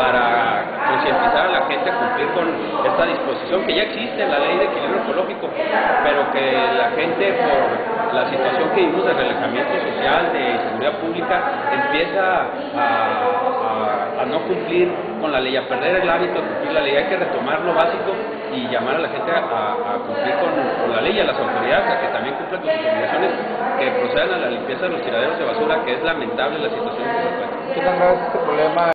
para concientizar a la gente a cumplir con esta disposición que ya existe en la ley de equilibrio ecológico, pero que la gente por la situación que vivimos de relajamiento social, de seguridad pública, empieza a, no cumplir con la ley, a perder el hábito de cumplir la ley. Hay que retomar lo básico y llamar a la gente a, cumplir con, la ley a las autoridades a que también cumplan con sus obligaciones, que procedan a la limpieza de los tiraderos de basura, que es lamentable la situación que se. ¿Qué tan grave es este problema?